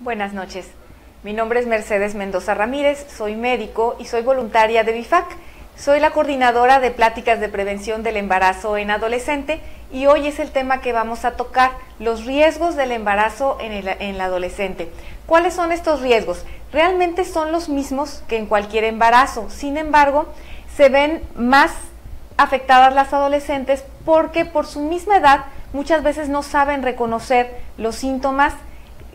Buenas noches. Mi nombre es Mercedes Mendoza Ramírez, soy médico y soy voluntaria de BIFAC. Soy la coordinadora de pláticas de prevención del embarazo en adolescente y hoy es el tema que vamos a tocar, los riesgos del embarazo en el, en adolescente. ¿Cuáles son estos riesgos? Realmente son los mismos que en cualquier embarazo, sin embargo, se ven más afectadas las adolescentes porque por su misma edad muchas veces no saben reconocer los síntomas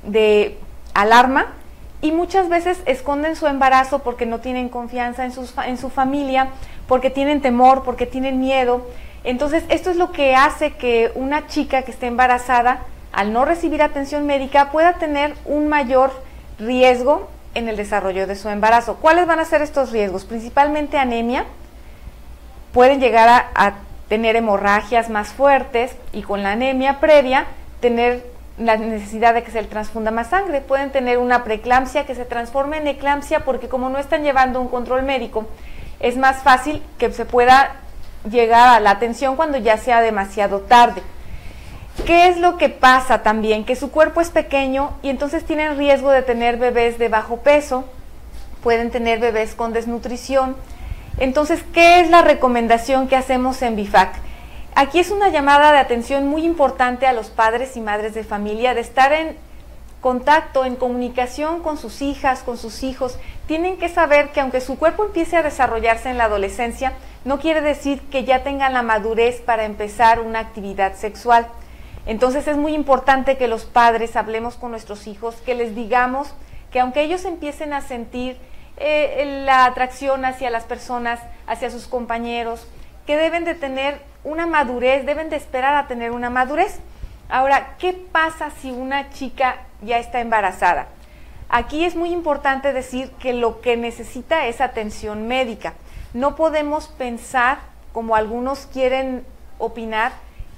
de alarma y muchas veces esconden su embarazo porque no tienen confianza en, sus, en su familia, porque tienen temor, porque tienen miedo. Entonces, esto es lo que hace que una chica que esté embarazada, al no recibir atención médica, pueda tener un mayor riesgo en el desarrollo de su embarazo. ¿Cuáles van a ser estos riesgos? Principalmente anemia. Pueden llegar a, a tener hemorragias más fuertes y con la anemia previa tener la necesidad de que se le transfunda más sangre. Pueden tener una preeclampsia que se transforme en eclampsia porque como no están llevando un control médico, es más fácil que se pueda llegar a la atención cuando ya sea demasiado tarde. ¿Qué es lo que pasa también? Que su cuerpo es pequeño y entonces tienen riesgo de tener bebés de bajo peso, pueden tener bebés con desnutrición. Entonces, ¿qué es la recomendación que hacemos en BIFAC? Aquí es una llamada de atención muy importante a los padres y madres de familia de estar en contacto, en comunicación con sus hijas, con sus hijos. Tienen que saber que aunque su cuerpo empiece a desarrollarse en la adolescencia, no quiere decir que ya tengan la madurez para empezar una actividad sexual. Entonces es muy importante que los padres hablemos con nuestros hijos, que les digamos que aunque ellos empiecen a sentir eh, la atracción hacia las personas, hacia sus compañeros, que deben de tener una madurez, deben de esperar a tener una madurez. Ahora, ¿qué pasa si una chica ya está embarazada? Aquí es muy importante decir que lo que necesita es atención médica. No podemos pensar, como algunos quieren opinar,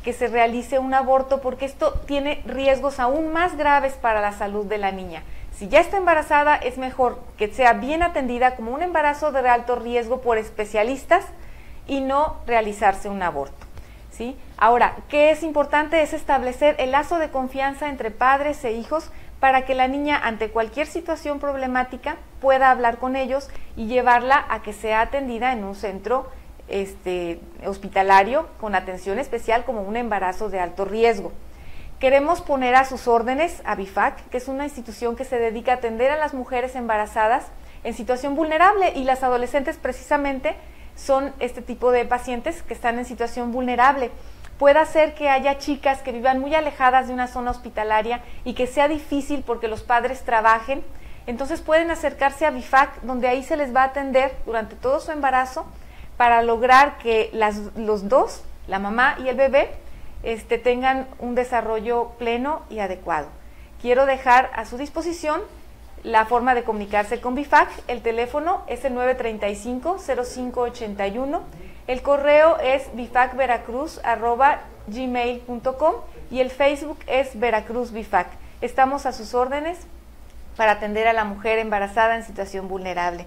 que se realice un aborto porque esto tiene riesgos aún más graves para la salud de la niña. Si ya está embarazada, es mejor que sea bien atendida como un embarazo de alto riesgo por especialistas y no realizarse un aborto. ¿sí? Ahora, ¿qué es importante? Es establecer el lazo de confianza entre padres e hijos para que la niña ante cualquier situación problemática pueda hablar con ellos y llevarla a que sea atendida en un centro este, hospitalario con atención especial como un embarazo de alto riesgo. Queremos poner a sus órdenes a BIFAC, que es una institución que se dedica a atender a las mujeres embarazadas en situación vulnerable y las adolescentes precisamente son este tipo de pacientes que están en situación vulnerable. Puede ser que haya chicas que vivan muy alejadas de una zona hospitalaria y que sea difícil porque los padres trabajen. Entonces pueden acercarse a BIFAC, donde ahí se les va a atender durante todo su embarazo para lograr que las, los dos, la mamá y el bebé, este, tengan un desarrollo pleno y adecuado. Quiero dejar a su disposición la forma de comunicarse con BIFAC, el teléfono es el 935-0581, el correo es bifacveracruz.gmail.com y el Facebook es Veracruz Bifac. Estamos a sus órdenes para atender a la mujer embarazada en situación vulnerable.